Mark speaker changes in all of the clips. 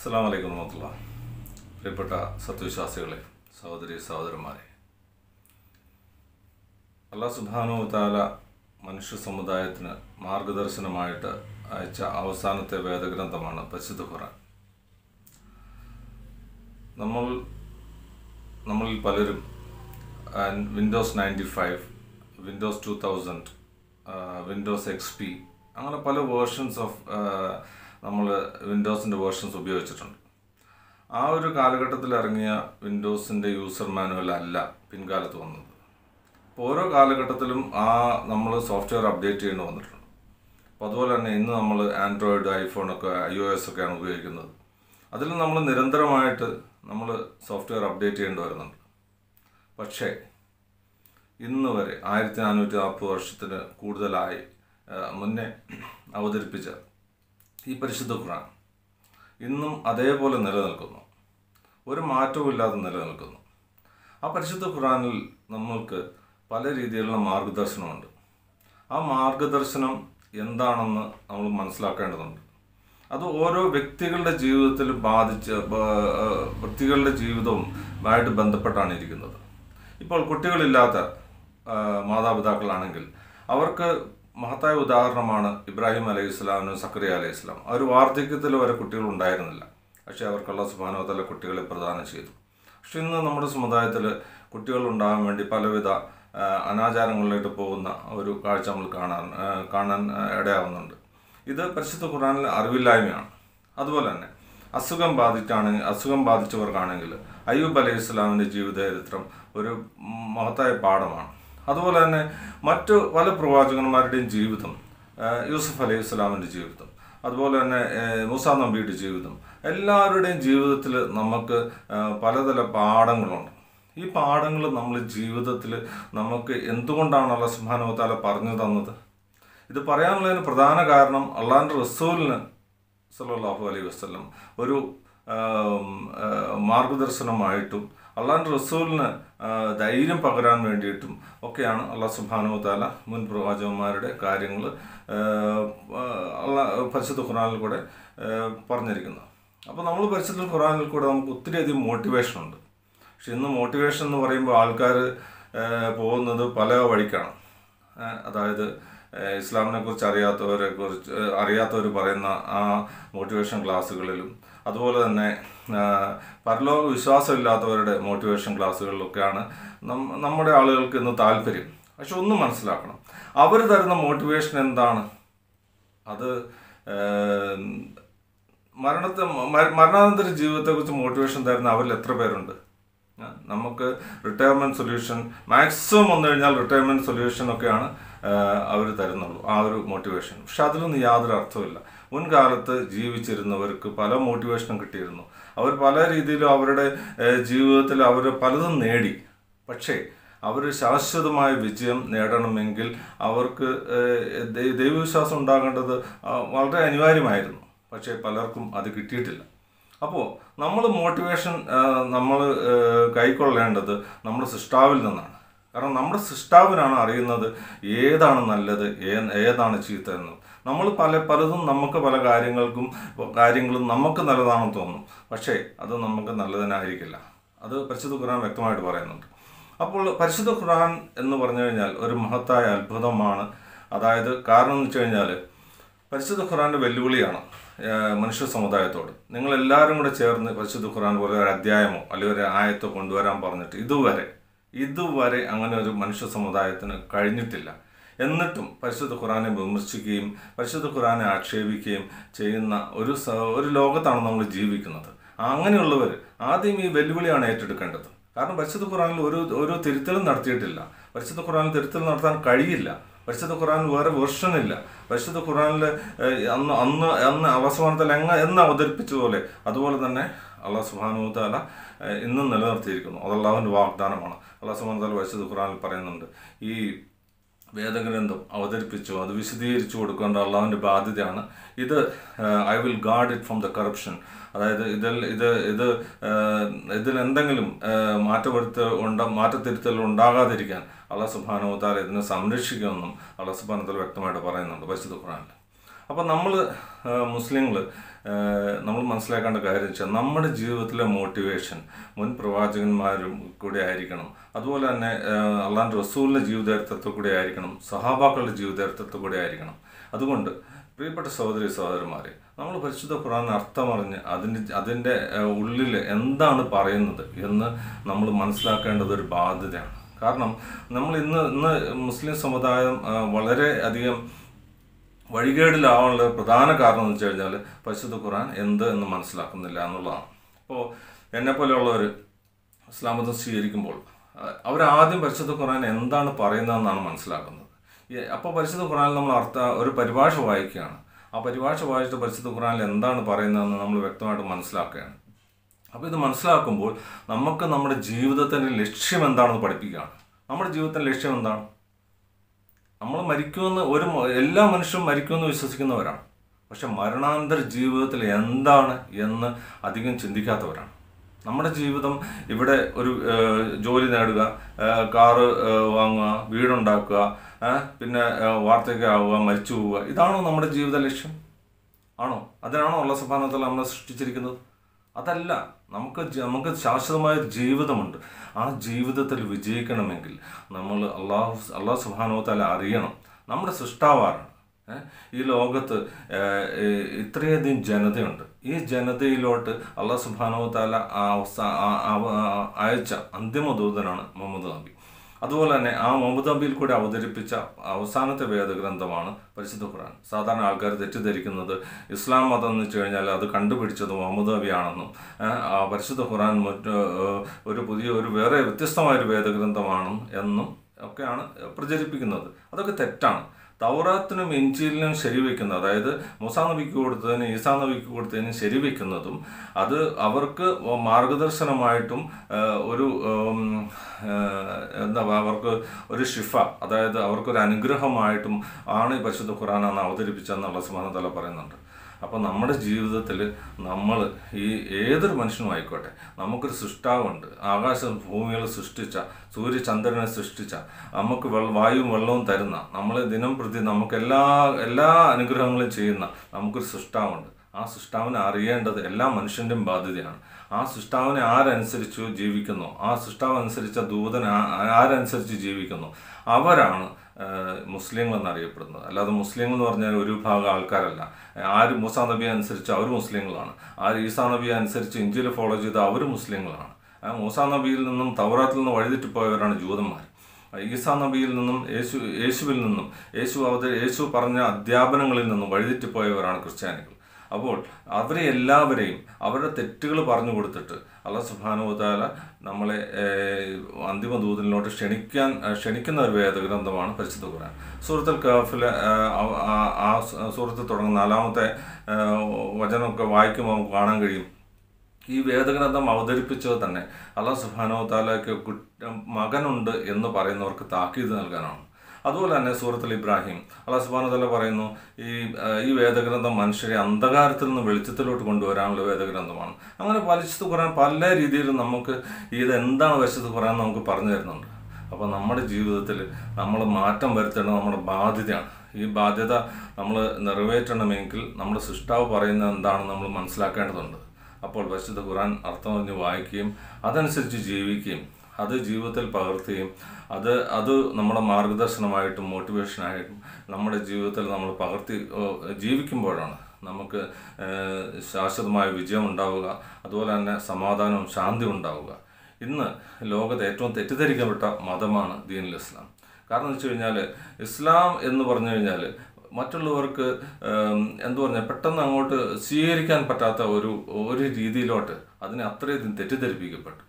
Speaker 1: അസ്സാം വലൈക്കും വറഹമത്തുള്ള പ്രിയപ്പെട്ട സത്യവിശ്വാസികളെ സഹോദരി സഹോദരന്മാരെ. അള്ളാഹ് സുബാനു താല മനുഷ്യ സമുദായത്തിന് മാർഗദർശനമായിട്ട് അയച്ച അവസാനത്തെ വേദഗ്രന്ഥമാണ് പരിശുദ്ധ ഖുറാൻ നമ്മൾ നമ്മളിൽ പലരും Windows ninety five Windows two thousand Windows X P അങ്ങനെ പല വേർഷൻസ് ഓഫ് നമ്മൾ വിൻഡോസിന്റെ വേർഷൻസ് ഉപയോഗിച്ചിട്ടുണ്ട്. ആ ഒരു കാലഘട്ടത്തിൽ ഇറങ്ങിയ വിൻഡോസിന്റെ യൂസർ മാനുവൽ അല്ല പിൻകാലത്ത് വന്നത്. അപ്പോൾ ഓരോ കാലഘട്ടത്തിലും ആ നമ്മൾ സോഫ്റ്റ്വെയർ അപ്ഡേറ്റ് ചെയ്യേണ്ടി വന്നിട്ടുണ്ട്. അപ്പോൾ അതുപോലെ തന്നെ ഇന്ന് നമ്മൾ ആൻഡ്രോയിഡ് ഐഫോണൊക്കെ ഐ ഒ എസ് ഒക്കെയാണ് ഉപയോഗിക്കുന്നത്. അതിൽ നമ്മൾ നിരന്തരമായിട്ട് നമ്മൾ സോഫ്റ്റ്വെയർ അപ്ഡേറ്റ് ചെയ്യേണ്ടി വരുന്നുണ്ട്. പക്ഷേ ഇന്ന് വരെ ആയിരത്തി നാനൂറ്റി നാൽപ്പത് വർഷത്തിന് കൂടുതലായി മുന്നേ അവതരിപ്പിച്ച ഈ പരിശുദ്ധ ഖുർആൻ ഇന്നും അതേപോലെ നിലനിൽക്കുന്നു. ഒരു മാറ്റവുമില്ലാതെ നിലനിൽക്കുന്നു. ആ പരിശുദ്ധ ഖുറാനിൽ നമ്മൾക്ക് പല രീതിയിലുള്ള മാർഗദർശനമുണ്ട് ആ മാർഗദർശനം എന്താണെന്ന് നമ്മൾ മനസ്സിലാക്കേണ്ടതുണ്ട്. അത് ഓരോ വ്യക്തികളുടെ ജീവിതത്തിൽ ബാധിച്ച് വ്യക്തികളുടെ ജീവിതവും ജീവിതവുമായിട്ട് ബന്ധപ്പെട്ടാണ് ഇരിക്കുന്നത്. ഇപ്പോൾ കുട്ടികളില്ലാത്ത മാതാപിതാക്കളാണെങ്കിൽ അവർക്ക് മഹത്തായ ഉദാഹരണമാണ് ഇബ്രാഹിം അലൈഹി ഇസ്ലാമിനും സക്രിയ അലൈഹി ഇസ്ലാം അവർ വാർദ്ധക്യത്തിൽ വരെ കുട്ടികൾ ഉണ്ടായിരുന്നില്ല. പക്ഷേ അവർക്കുള്ള സുബാനോത്തല കുട്ടികളെ പ്രദാനം ചെയ്തു. പക്ഷെ ഇന്ന് നമ്മുടെ സമുദായത്തിൽ കുട്ടികൾ ഉണ്ടാകാൻ വേണ്ടി പലവിധ അനാചാരങ്ങളിലോട്ട് പോകുന്ന ഒരു കാഴ്ച നമ്മൾ കാണാൻ കാണാൻ ഇടയാവുന്നുണ്ട്. ഇത് പരിശുദ്ധ ഖുറാനിൽ അറിവില്ലായ്മയാണ്. അതുപോലെ തന്നെ അസുഖം ബാധിച്ചാണെങ്കിൽ അസുഖം ബാധിച്ചവർക്കാണെങ്കിൽ അയ്യൂബ് അലൈഹി ഇസ്ലാമിന്റെ ജീവചരിത്രം ഒരു മഹത്തായ പാഠമാണ്. അതുപോലെ തന്നെ മറ്റു പല പ്രവാചകന്മാരുടെയും ജീവിതം യൂസഫ് അലൈഹി ഇസ്ലാമിന്റെ ജീവിതം അതുപോലെ തന്നെ മൂസ നബിയുടെ ജീവിതം എല്ലാവരുടെയും ജീവിതത്തിൽ നമുക്ക് പലതര പാഠങ്ങളുണ്ട്. ഈ പാഠങ്ങൾ നമ്മൾ ജീവിതത്തിൽ നമുക്ക് എന്തുകൊണ്ടാണ് അള്ള സുബാനുവത്താല പറഞ്ഞു തന്നത്? ഇത് പറയാനുള്ളതിന് പ്രധാന കാരണം അള്ളാഹിന്റെ റസൂലിന് സല്ലല്ലാഹു അലൈഹി വസ്ലം ഒരു മാർഗദർശനമായിട്ടും അള്ളാഹിന്റെ റസൂലിന് ധൈര്യം പകരാൻ വേണ്ടിയിട്ടും ഒക്കെയാണ് അള്ളാഹ് സുബാനു താല മുൻ പ്രവാചകന്മാരുടെ കാര്യങ്ങൾ പരിശുദ്ധ ഖുറാനിൽ കൂടെ പറഞ്ഞിരിക്കുന്നത് അപ്പോൾ നമ്മൾ പരിശുദ്ധ ഖുറാനിൽ കൂടെ നമുക്ക് ഒത്തിരി അധികം മോട്ടിവേഷൻ ഉണ്ട്. പക്ഷെ ഇന്ന് മോട്ടിവേഷൻ എന്ന് പറയുമ്പോൾ ആൾക്കാർ പോകുന്നത് പല വഴിക്കാണ്. അതായത് ഇസ്ലാമിനെ കുറിച്ച് അറിയാത്തവരെ കുറിച്ച് അറിയാത്തവർ പറയുന്ന ആ മോട്ടിവേഷൻ ക്ലാസ്സുകളിലും അതുപോലെ തന്നെ പരലോക വിശ്വാസമില്ലാത്തവരുടെ മോട്ടിവേഷൻ ക്ലാസ്സുകളിലൊക്കെയാണ് നമ്മുടെ ആളുകൾക്ക് ഇന്ന് താല്പര്യം. പക്ഷെ ഒന്നും മനസ്സിലാക്കണം. അവർ തരുന്ന മോട്ടിവേഷൻ എന്താണ്? അത് മരണത്തെ മരണാനന്തര ജീവിതത്തെക്കുറിച്ച് മോട്ടിവേഷൻ തരുന്ന അവരിൽ എത്ര പേരുണ്ട്? നമുക്ക് റിട്ടയർമെന്റ് സൊല്യൂഷൻ മാക്സിമം വന്നു കഴിഞ്ഞാൽ റിട്ടയർമെന്റ് സൊല്യൂഷൻ ഒക്കെയാണ് അവർ തരുന്നുള്ളൂ. ആ ഒരു മോട്ടിവേഷൻ പക്ഷെ അതിലൊന്നും യാതൊരു അർത്ഥമില്ല മുൻകാലത്ത് ജീവിച്ചിരുന്നവർക്ക് പല മോട്ടിവേഷനും കിട്ടിയിരുന്നു. അവർ പല രീതിയിലും അവരുടെ ജീവിതത്തിൽ അവർ പലതും നേടി. പക്ഷേ അവർ ശാശ്വതമായ വിജയം നേടണമെങ്കിൽ അവർക്ക് ദൈവവിശ്വാസം ഉണ്ടാകേണ്ടത് വളരെ അനിവാര്യമായിരുന്നു. പക്ഷേ പലർക്കും അത് കിട്ടിയിട്ടില്ല. അപ്പോൾ നമ്മൾ മോട്ടിവേഷൻ നമ്മൾ കൈക്കൊള്ളേണ്ടത് നമ്മുടെ സൃഷ്ടാവിൽ നിന്നാണ്. കാരണം നമ്മുടെ സൃഷ്ടാവിനാണ് അറിയുന്നത് ഏതാണ് നല്ലത് ഏതാണ് ചീത്ത എന്ന് നമ്മൾ പല പലതും നമുക്ക് പല കാര്യങ്ങൾക്കും കാര്യങ്ങളും നമുക്ക് നല്ലതാണെന്ന് തോന്നും. പക്ഷേ അത് നമുക്ക് നല്ലതിനായിരിക്കില്ല. അത് പരിശുദ്ധ ഖുർആൻ വ്യക്തമായിട്ട് പറയുന്നുണ്ട്. അപ്പോൾ പരിശുദ്ധ ഖുർആൻ എന്ന് പറഞ്ഞു കഴിഞ്ഞാൽ ഒരു മഹത്തായ അത്ഭുതമാണ്. അതായത് കാരണം എന്ന് വെച്ച് കഴിഞ്ഞാൽ പരിശുദ്ധ ഖുറാന്റെ വെല്ലുവിളിയാണ് മനുഷ്യ സമുദായത്തോട്. നിങ്ങൾ എല്ലാവരും കൂടെ ചേർന്ന് പരിശുദ്ധ ഖുറാൻ പോലെ ഒരു അധ്യായമോ അല്ലെങ്കിൽ ഒരു ആയത്തോ കൊണ്ടുവരാൻ പറഞ്ഞിട്ട് ഇതുവരെ ഇതുവരെ അങ്ങനെ ഒരു മനുഷ്യ സമുദായത്തിന് കഴിഞ്ഞിട്ടില്ല. എന്നിട്ടും പരിശുദ്ധ ഖുറാനെ വിമർശിക്കുകയും പരിശുദ്ധ ഖുറാനെ ആക്ഷേപിക്കുകയും ചെയ്യുന്ന ഒരു ഒരു ലോകത്താണ് നമ്മൾ ജീവിക്കുന്നത്. അങ്ങനെയുള്ളവർ ആദ്യം ഈ വെല്ലുവിളിയാണ് ഏറ്റെടുക്കേണ്ടത്. കാരണം പരിശുദ്ധ ഖുറാനിൽ ഒരു ഒരു തിരുത്തലും നടത്തിയിട്ടില്ല. പരിശുദ്ധ ഖുറാനിൽ തിരുത്തൽ നടത്താൻ കഴിയില്ല. പരിശുദ്ധ ഖുറാനിൽ വേറെ വെർഷൻ ഇല്ല. പരിശുദ്ധ ഖുറാനിൽ അന്ന് അന്ന് അന്ന് അവസാനത്തിൽ എങ്ങ എന്ന് അവതരിപ്പിച്ച പോലെ അതുപോലെ തന്നെ അള്ളാഹ് സുബാനുത്താല ഇന്നും നിലനിർത്തിയിരിക്കുന്നു. അത് അള്ളാഹുവിന്റെ വാഗ്ദാനമാണ്. അള്ളാഹ് സുബാനുത്താല പരിശുദ്ധ ഖുറാനിൽ പറയുന്നുണ്ട്. ഈ വേദഗ്രന്ഥം അവതരിപ്പിച്ചു. അത് വിശദീകരിച്ചു കൊടുക്കേണ്ട അള്ളാഹുവിന്റെ ബാധ്യതയാണ്. ഇത് I will guard it from the corruption അതായത് ഇതിൽ ഇത് ഇത് ഇതിൽ എന്തെങ്കിലും മാറ്റപ്പെടുത്തൽ മാറ്റപ്പെടുത്ത ഉണ്ട മാറ്റത്തിരുത്തൽ ഉണ്ടാകാതിരിക്കാൻ അള്ളാഹ് സുബാനുത്താല ഇതിനെ സംരക്ഷിക്കുമെന്നും അള്ളാഹ് സുബാനത്തിൽ വ്യക്തമായിട്ട് പറയുന്നുണ്ട്. പരിശുദ്ധ ഖുറാനിൽ അപ്പോൾ നമ്മൾ മുസ്ലിങ്ങൾ നമ്മൾ മനസ്സിലാക്കേണ്ട കാര്യം വെച്ചാൽ നമ്മുടെ ജീവിതത്തിലെ മോട്ടിവേഷൻ മുൻ പ്രവാചകന്മാരും കൂടെ ആയിരിക്കണം. അതുപോലെ തന്നെ അള്ളാൻ റസൂലിന്റെ ജീവിതചരിത്രത്തിൽ കൂടെ ആയിരിക്കണം. സഹാബാക്കളുടെ ജീവിതചരിത്രത്തിൽ കൂടെ ആയിരിക്കണം. അതുകൊണ്ട് പ്രിയപ്പെട്ട സഹോദരി സഹോദരന്മാരെ നമ്മൾ പരിശുദ്ധ ഖുറാൻ അർത്ഥമറിഞ്ഞ് അതിന്റെ അതിന്റെ ഉള്ളിൽ എന്താണ് പറയുന്നത് എന്ന് നമ്മൾ മനസ്സിലാക്കേണ്ടത് ഒരു ബാധ്യതയാണ്. കാരണം നമ്മൾ ഇന്ന് ഇന്ന് മുസ്ലിം സമുദായം വളരെ അധികം വഴികേടിലാവാനുള്ള പ്രധാന കാരണം എന്ന് വെച്ച് കഴിഞ്ഞാൽ പരിശുദ്ധ ഖുറാൻ എന്ത് എന്ന് മനസ്സിലാക്കുന്നില്ല എന്നുള്ളതാണ്. ഇപ്പോൾ എന്നെപ്പോലെയുള്ളവർ ഇസ്ലാം മതം സ്വീകരിക്കുമ്പോൾ അവരാദ്യം പരിശുദ്ധ ഖുറാൻ എന്താണ് പറയുന്നതെന്നാണ് മനസ്സിലാക്കുന്നത്. അപ്പോൾ പരിശുദ്ധ ഖുറാനിൽ നമ്മൾ അർത്ഥ ഒരു പരിഭാഷ വായിക്കുകയാണ്. ആ പരിഭാഷ വായിച്ചിട്ട് പരിശുദ്ധ ഖുറാനിൽ എന്താണ് പറയുന്നതെന്ന് നമ്മൾ വ്യക്തമായിട്ട് മനസ്സിലാക്കുകയാണ്. അപ്പോൾ ഇത് മനസ്സിലാക്കുമ്പോൾ നമുക്ക് നമ്മുടെ ജീവിതത്തിന്റെ ലക്ഷ്യം എന്താണെന്ന് പഠിപ്പിക്കുകയാണ്. നമ്മുടെ ജീവിതത്തിന്റെ ലക്ഷ്യം എന്താണ്? നമ്മൾ മരിക്കുമെന്ന് ഒരു എല്ലാ മനുഷ്യരും മരിക്കുമെന്ന് വിശ്വസിക്കുന്നവരാണ്. പക്ഷെ മരണാന്തര ജീവിതത്തിൽ എന്താണ് എന്ന് അധികം ചിന്തിക്കാത്തവരാണ്. നമ്മുടെ ജീവിതം ഇവിടെ ഒരു ജോലി നേടുക കാറ് വാങ്ങുക വീടുണ്ടാക്കുക പിന്നെ വാർത്തയൊക്കെ ആവുക മരിച്ചു പോവുക ഇതാണോ നമ്മുടെ ജീവിത ലക്ഷ്യം? ആണോ? അതിനാണോ ഉള്ള സഭാനത്തിൽ നമ്മളെ സൃഷ്ടിച്ചിരിക്കുന്നത്? അതല്ല നമുക്ക് നമുക്ക് ശാശ്വതമായ ജീവിതമുണ്ട്. ആ ജീവിതത്തിൽ വിജയിക്കണമെങ്കിൽ നമ്മൾ അള്ളാഹു അള്ളാഹു സുബാനോത്തല അറിയണം. നമ്മുടെ സൃഷ്ടാവാറാണ് ഈ ലോകത്ത് ഇത്രയധികം ജനതയുണ്ട്. ഈ ജനതയിലോട്ട് അള്ളാഹു സുബാനോ താല അയച്ച അന്തിമ ദൂതനാണ് മുഹമ്മദ് നബി. അതുപോലെ തന്നെ ആ മുഹമ്മദ് നബിയിൽ കൂടി അവതരിപ്പിച്ച അവസാനത്തെ വേദഗ്രന്ഥമാണ് പരിശുദ്ധ ഖുർആൻ. സാധാരണ ആൾക്കാർ തെറ്റിദ്ധരിക്കുന്നത് ഇസ്ലാം മതം എന്ന് വെച്ച് കഴിഞ്ഞാൽ അത് കണ്ടുപിടിച്ചത് മുഹമ്മദ് നബിയാണെന്നും പരിശുദ്ധ ഖുർആൻ മറ്റ് ഒരു പുതിയ ഒരു വേറെ വ്യത്യസ്തമായൊരു വേദഗ്രന്ഥമാണ് എന്നും ഒക്കെയാണ് പ്രചരിപ്പിക്കുന്നത്. അതൊക്കെ തെറ്റാണ്. തൗറാത്തിനും ഇഞ്ചിലിനും ശരിവെക്കുന്നത് അതായത് മുസാ നബിക്ക് കൊടുത്തതിനും ഈസാ നബിക്ക് കൊടുത്തതിന് ശരിവെക്കുന്നതും അത് അവർക്ക് മാർഗദർശനമായിട്ടും ഒരു എന്താ അവർക്ക് ഒരു ഷിഫ അതായത് അവർക്കൊരു അനുഗ്രഹമായിട്ടും ആണ് ഈ പരിശുദ്ധ ഖുറാൻ അന്ന് അവതരിപ്പിച്ചെന്നുള്ള സുമാനതല പറയുന്നുണ്ട്. അപ്പോൾ നമ്മുടെ ജീവിതത്തിൽ നമ്മൾ ഈ ഏതൊരു മനുഷ്യനും ആയിക്കോട്ടെ നമുക്കൊരു സൃഷ്ടാവുണ്ട്. ആകാശം ഭൂമികൾ സൃഷ്ടിച്ച സൂര്യചന്ദ്രനെ സൃഷ്ടിച്ച നമുക്ക് വായുവും വെള്ളവും തരുന്ന നമ്മളെ ദിനം പ്രതി നമുക്ക് എല്ലാ എല്ലാ അനുഗ്രഹങ്ങളും ചെയ്യുന്ന നമുക്കൊരു സൃഷ്ടാവുണ്ട്. ആ സൃഷ്ടാവിനെ അറിയേണ്ടത് എല്ലാ മനുഷ്യന്റെയും ബാധ്യതയാണ്. ആ സൃഷ്ടാവിനെ ആരനുസരിച്ചു ജീവിക്കുന്നു? ആ സൃഷ്ടാവ് അനുസരിച്ച ദൂതൻ ആരനുസരിച്ച് ജീവിക്കുന്നു? അവരാണ് മുസ്ലിങ്ങൾ എന്നറിയപ്പെടുന്നത് അല്ലാതെ മുസ്ലിങ്ങൾ എന്ന് പറഞ്ഞാൽ ഒരു വിഭാഗം ആൾക്കാരല്ല. ആര് മൂസാ നബി അനുസരിച്ച് അവർ മുസ്ലിങ്ങളാണ്. ആര് ഈസാ നബി അനുസരിച്ച് ഇന്ത്യയിൽ ഫോളോ ചെയ്ത അവർ മുസ്ലിങ്ങളാണ്. മൂസാ നബിയിൽ നിന്നും തൗറാത്തിൽ നിന്ന് വഴിതെറ്റിപ്പോയവരാണ് ജൂതന്മാർ. ഈസാ നബിയിൽ നിന്നും യേശു യേശുവിൽ നിന്നും യേശു അവതരി യേശു പറഞ്ഞ അധ്യാപനങ്ങളിൽ നിന്നും വഴിതെറ്റിപ്പോയവരാണ് ക്രിസ്ത്യാനികൾ. അപ്പോൾ അവരെ എല്ലാവരെയും അവരുടെ തെറ്റുകൾ പറഞ്ഞു കൊടുത്തിട്ട് അള്ളാഹ് സുബാനുവതാല നമ്മളെ അന്തിമ ദൂതനിലോട്ട് ക്ഷണിക്കാൻ ക്ഷണിക്കുന്ന ഒരു വേദഗ്രന്ഥമാണ് പരിശുദ്ധ ഖുർആൻ. സൂറത്തുൽ കഹഫിലെ ആ- ആ തുടങ്ങുന്ന നാലാമത്തെ വചനമൊക്കെ വായിക്കുമ്പോൾ നമുക്ക് കാണാൻ കഴിയും. ഈ വേദഗ്രന്ഥം അവതരിപ്പിച്ചത് തന്നെ അള്ളാഹ് സുബാനോ താലയ്ക്ക് മകനുണ്ട് എന്ന് പറയുന്നവർക്ക് താക്കീത് നൽകാനാണ്. അതുപോലെ തന്നെ സൂറത്തിൽ ഇബ്രാഹിം. അള്ളാഹ് സുബാന താല പറയുന്നു ഈ ഈ വേദഗ്രന്ഥം മനുഷ്യരെ അന്ധകാരത്തിൽ നിന്ന് വെളിച്ചത്തിലോട്ട് കൊണ്ടുവരാനുള്ള വേദഗ്രന്ഥമാണ്. അങ്ങനെ പരിശുദ്ധ ഖുറാൻ പല രീതിയിലും നമുക്ക് ഇത് എന്താണ് പരിശുദ്ധ ഖുറാൻ നമുക്ക് പറഞ്ഞു തരുന്നുണ്ട്. അപ്പോൾ നമ്മുടെ ജീവിതത്തിൽ നമ്മൾ മാറ്റം വരുത്തേണ്ടത് നമ്മുടെ ബാധ്യതയാണ്. ഈ ബാധ്യത നമ്മൾ നിറവേറ്റണമെങ്കിൽ നമ്മുടെ സൃഷ്ടാവ് പറയുന്നത് എന്താണെന്ന് നമ്മൾ മനസ്സിലാക്കേണ്ടതുണ്ട്. അപ്പോൾ പരിശുദ്ധ ഖുറാൻ അർത്ഥം അർത്ഥമറിഞ്ഞ് വായിക്കുകയും അതനുസരിച്ച് ജീവിക്കുകയും അത് ജീവിതത്തിൽ പകർത്തുകയും അത് അത് നമ്മുടെ മാർഗദർശനമായിട്ടും മോട്ടിവേഷനായിട്ടും നമ്മുടെ ജീവിതത്തിൽ നമ്മൾ പകർത്തി ജീവിക്കുമ്പോഴാണ് നമുക്ക് ശാശ്വതമായ വിജയം ഉണ്ടാവുക അതുപോലെ തന്നെ സമാധാനവും ശാന്തിയും ഉണ്ടാവുക. ഇന്ന് ലോകത്ത് ഏറ്റവും തെറ്റിദ്ധരിക്കപ്പെട്ട മതമാണ് ദീനുൽ ഇസ്ലാം. കാരണം എന്ന് വെച്ച് കഴിഞ്ഞാൽ ഇസ്ലാം എന്ന് പറഞ്ഞു കഴിഞ്ഞാൽ മറ്റുള്ളവർക്ക് എന്തു പറഞ്ഞാൽ പെട്ടെന്ന് അങ്ങോട്ട് സ്വീകരിക്കാൻ പറ്റാത്ത ഒരു ഒരു രീതിയിലോട്ട് അതിനെ അത്രയധികം തെറ്റിദ്ധരിപ്പിക്കപ്പെട്ടു.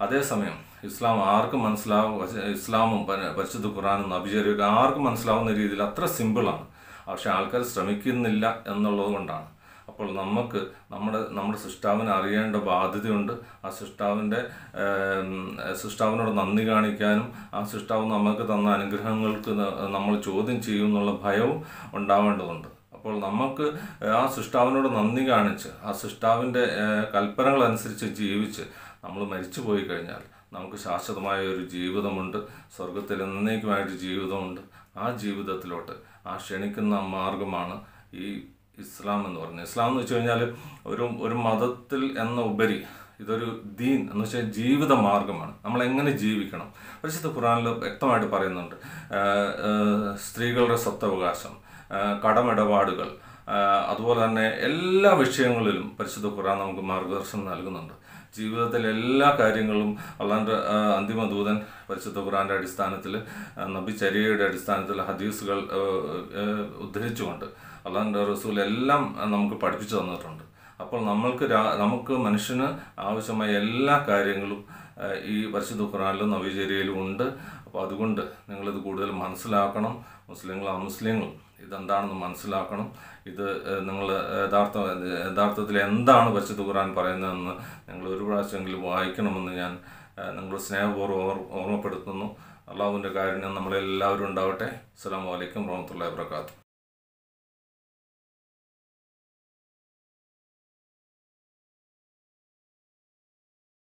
Speaker 1: അതേസമയം ഇസ്ലാം ആർക്കും മനസ്സിലാവും ഇസ്ലാമും പരിശുദ്ധ ഖുറാനും നബിചര്യവും ആർക്കും മനസ്സിലാവുന്ന രീതിയിൽ അത്ര സിമ്പിളാണ്. പക്ഷെ ആൾക്കാർ ശ്രമിക്കുന്നില്ല എന്നുള്ളത് കൊണ്ടാണ്. അപ്പോൾ നമുക്ക് നമ്മുടെ നമ്മുടെ സൃഷ്ടാവിനെ അറിയേണ്ട ബാധ്യതയുണ്ട്. ആ സൃഷ്ടാവിന്റെ സൃഷ്ടാവിനോട് നന്ദി കാണിക്കാനും ആ സൃഷ്ടാവ് നമുക്ക് തന്ന അനുഗ്രഹങ്ങൾക്ക് നമ്മൾ ചോദ്യം ചെയ്യും എന്നുള്ള ഭയവും ഉണ്ടാവേണ്ടതുണ്ട്. അപ്പോൾ നമുക്ക് ആ സൃഷ്ടാവിനോട് നന്ദി കാണിച്ച് ആ സൃഷ്ടാവിന്റെ കൽപ്പനകളനുസരിച്ച് ജീവിച്ച് നമ്മൾ മരിച്ചു പോയി കഴിഞ്ഞാൽ നമുക്ക് ശാശ്വതമായ ഒരു ജീവിതമുണ്ട്. സ്വർഗത്തിൽ എന്നേക്കുമായിട്ട് ജീവിതമുണ്ട്. ആ ജീവിതത്തിലോട്ട് ആ ക്ഷണിക്കുന്ന മാർഗമാണ് ഈ ഇസ്ലാം എന്ന് പറയുന്നത്. ഇസ്ലാം എന്ന് വെച്ച് കഴിഞ്ഞാൽ ഒരു ഒരു മതത്തിൽ എന്ന ഉപരി ഇതൊരു ദീൻ എന്ന് വെച്ചാൽ ജീവിത മാർഗമാണ്. നമ്മൾ എങ്ങനെ ജീവിക്കണം? പരിശുദ്ധ ഖുറാനിൽ വ്യക്തമായിട്ട് പറയുന്നുണ്ട്. സ്ത്രീകളുടെ സ്വത്തവകാശം കടമിടപാടുകൾ അതുപോലെ തന്നെ എല്ലാ വിഷയങ്ങളിലും പരിശുദ്ധ ഖുറാൻ നമുക്ക് മാർഗദർശനം നൽകുന്നുണ്ട്. ജീവിതത്തിലെ എല്ലാ കാര്യങ്ങളും അള്ളാന്റെ അന്തിമ ദൂതൻ പരിശുദ്ധ ഖുറാന്റെ അടിസ്ഥാനത്തിൽ നബി ചരിയയുടെ അടിസ്ഥാനത്തിൽ ഹദീസുകൾ ഉദ്ധരിച്ചുകൊണ്ട് അള്ളാന്റെ റസൂൽ എല്ലാം നമുക്ക് പഠിപ്പിച്ചു തന്നിട്ടുണ്ട്. അപ്പോൾ നമ്മൾക്ക് നമുക്ക് മനുഷ്യന് ആവശ്യമായ എല്ലാ കാര്യങ്ങളും ഈ പരിശുദ്ധ ഖുറാനിലും നവീചര്യയിലും ഉണ്ട്. അപ്പോൾ അതുകൊണ്ട് നിങ്ങളിത് കൂടുതൽ മനസ്സിലാക്കണം. മുസ്ലിങ്ങളും അമുസ്ലിങ്ങളും ഇതെന്താണെന്ന് മനസ്സിലാക്കണം. ഇത് നിങ്ങൾ യഥാർത്ഥ യഥാർത്ഥത്തിൽ എന്താണ് പരിശുദ്ധ ഖുർആൻ പറയുന്നതെന്ന് നിങ്ങൾ ഒരു പ്രാവശ്യമെങ്കിലും വായിക്കണമെന്ന് ഞാൻ നിങ്ങളുടെ സ്നേഹപൂർവം ഓർ ഓർമ്മപ്പെടുത്തുന്നു. അള്ളാഹുവിന്റെ കാരുണ്യം നമ്മളെല്ലാവരും ഉണ്ടാവട്ടെ. അസ്സാം വലൈക്കും റഹമത്തുള്ള വാബർക്കാത്തു